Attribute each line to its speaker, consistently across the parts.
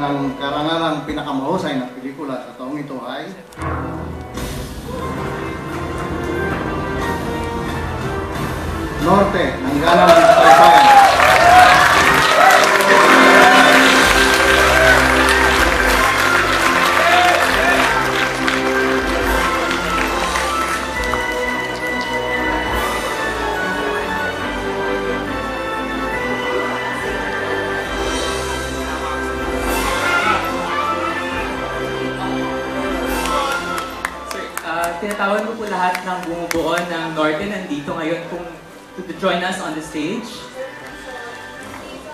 Speaker 1: ng karangalang pinakamahusay na pelikula sa taong ito ay Norte, ng
Speaker 2: tinatawag ko po lahat ng bumubuo ng Norte nandito ngayon kung to join us on the stage.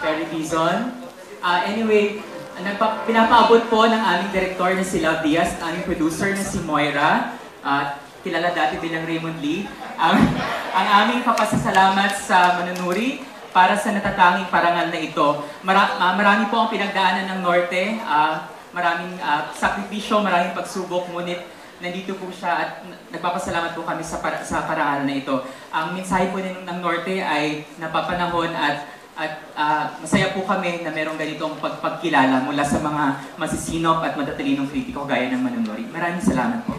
Speaker 2: Terry Dizon. Ah, anyway, nagpa, pinapaabot po ng aming director na si Love Diaz, aming producer na si Moira, at kilala dati bilang Raymond Lee. Ang, ang aming papasasalamat sa manunuri para sa natatanging parangal na ito. Mara, ah, marami po ang pinagdaanan ng Norte. ah, maraming ah, sakripisyo, maraming pagsubok, ngunit nandito po siya at nagpapasalamat po kami sa, para, sa parangal na ito. Ang mensahe po ng, ng Norte ay napapanahon at at ah, masaya po kami na merong ganitong pagpagkilala mula sa mga masisinop at matatalinong kritiko gaya ng manunuri. Maraming salamat po.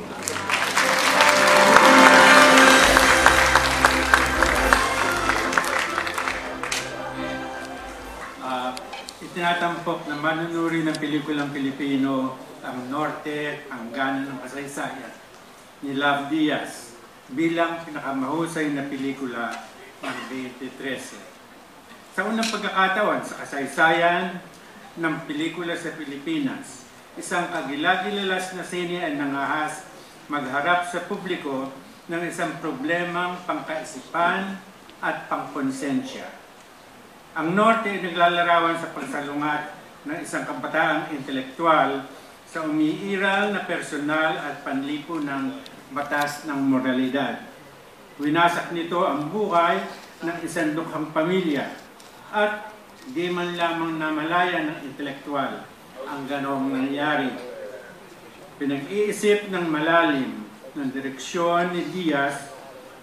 Speaker 3: Ah, itinatampok na manunuri ng pelikulang Pilipino ang Norte, ang Gana ng Kasaysayan ni Love Diaz bilang pinakamahusay na pelikula ng 2013. Sa unang pagkakataon sa kasaysayan ng pelikula sa Pilipinas, isang kagilagilalas na sine ay nangahas magharap sa publiko ng isang problemang pangkaisipan at pangkonsensya. Ang Norte ay naglalarawan sa pagsalungat ng isang kabataang intelektual sa umiiral na personal at panlipo ng batas ng moralidad. Winasak nito ang buhay ng isang dukhang pamilya at di man lamang namalaya ng intelektual ang ganong nangyari. Pinag-iisip ng malalim ng direksyon ni Diaz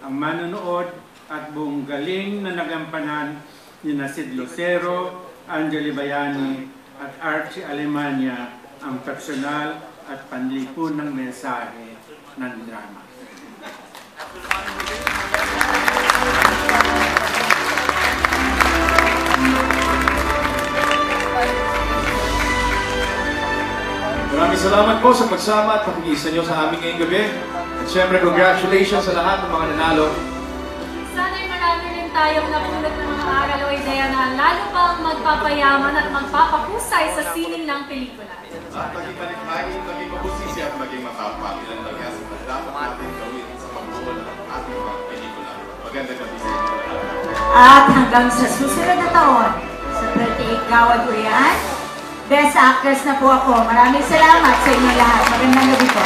Speaker 3: ang manonood at buong galing na nagampanan ni Nasid Lucero, Angeli Bayani at Archie Alemania ang personal at panlipon ng mensahe ng drama.
Speaker 4: Maraming salamat po sa pagsama at pakikiisa nyo sa aming ngayong gabi. At syempre, congratulations sa lahat ng mga nanalo.
Speaker 5: Sana'y marami rin tayong napulot ng mga aral o lalo pang magpapayaman at magpapahusay sa sining ng pelikula.
Speaker 6: At maging malikhain, maging mabusisi at maging mapapakilan lang yan sa dapat natin gawin sa pagbuo ng ating mga pelikula. Magandang gabi sa inyo.
Speaker 7: At hanggang sa susunod na taon, sa 38 Gawad ko yan, Best Actress na po ako. Maraming salamat sa inyo lahat. Magandang gabi po.